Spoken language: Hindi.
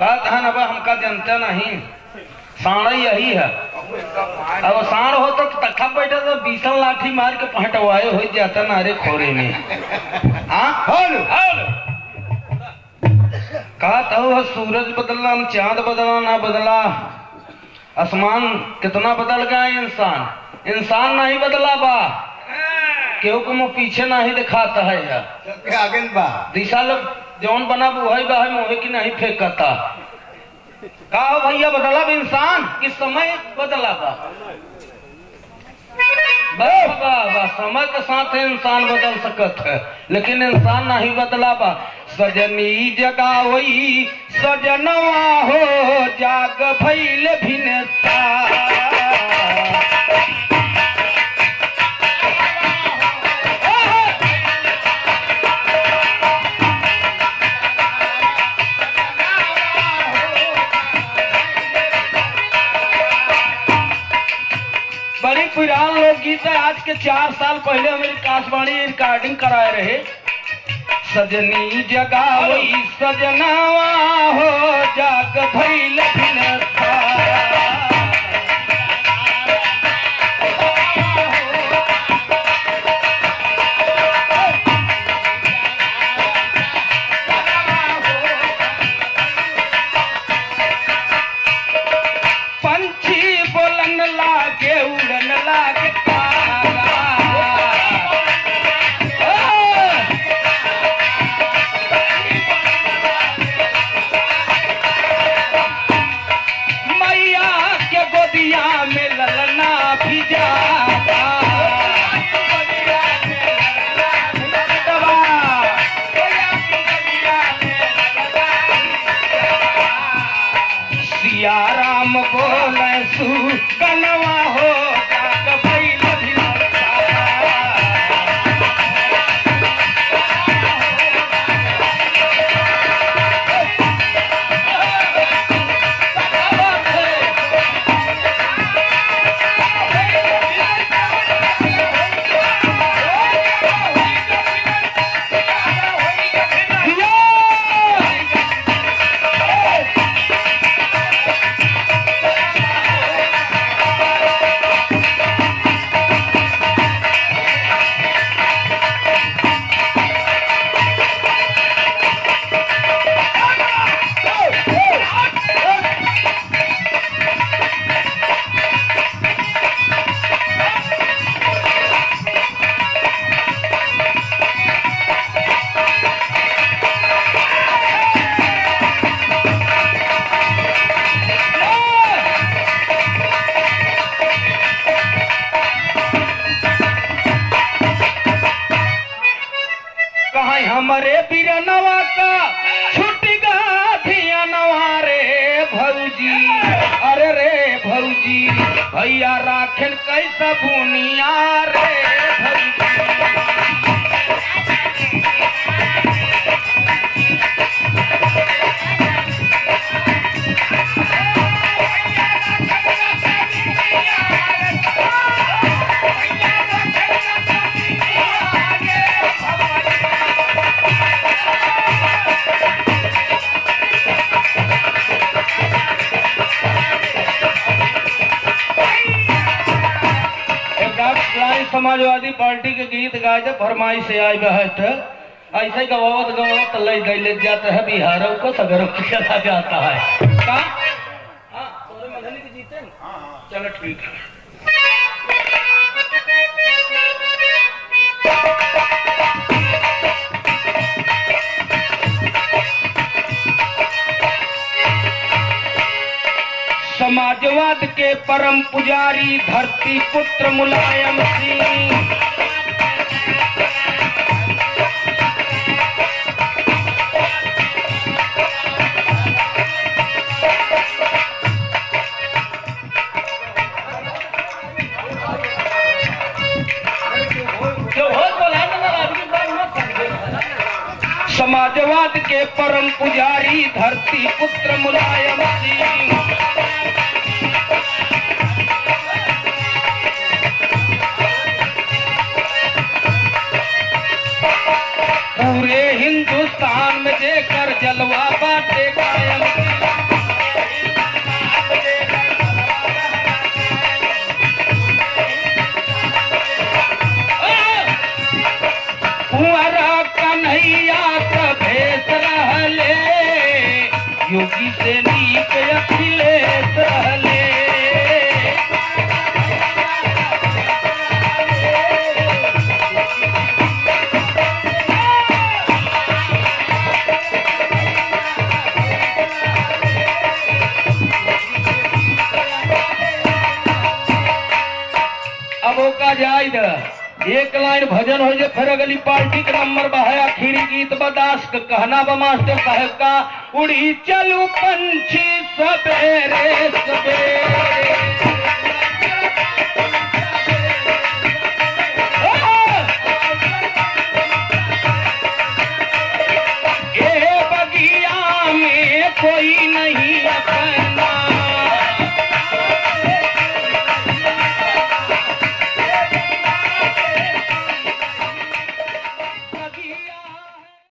का धन अब हमका जनता नहीं। साण यही है। अब साण हो तो तखा बैठा तो बीसन लाठी मार के पहटवाए हो जाता नारे खोरे में। हाँ? हल हल कहा तो सूरज बदला न चाँद बदला ना बदला। आसमान कितना बदल गया इंसान। इंसान नहीं बदला बा। केहू को मुँह पीछे नहीं दिखाता है यार। सबके आगे बा। दिशा लोग जौन बना वही बा है मोहे की नहीं फेंकता। का हो भैया बदला बा इंसान कि समय बदला बा? बा, बा, समय के साथ इंसान बदल सकत है लेकिन इंसान नहीं बदला बा। सजनी जगावई सजनवा हो जाग भैल भिनता है आज के चार साल पहले हमें काशवाणी रिकॉर्डिंग कराए रहे। सजनी जगावई सजनावा हो जाग भैल बोले कलवा हो हमारे बिरनवा का छुट गा धियनवा रे भौजी अरे रे भौजी भैया राखन कैसा बुनिया रे भौजी समाजवादी पार्टी के गीत गाए थे फरमाई से आई बहट ऐसे गवावत गवावत ले गई जाता है बिहारों को सगरों चला जाता है। का? हाँ, जीते न? चलो ठीक है। समाजवाद के परम पुजारी धरती पुत्र मुलायम सिंह। समाजवाद के परम पुजारी धरती पुत्र मुलायम सिंह योगी से नीक अखिलेश अब ओका जायद एक लाइन भजन हो जे फिर अगली पार्टी के नंबर बहाया आखिरी गीत बदास कहना बा मास्टर साहब का। उड़ी चलू पंछी सवेरे सवेरे कोई नहीं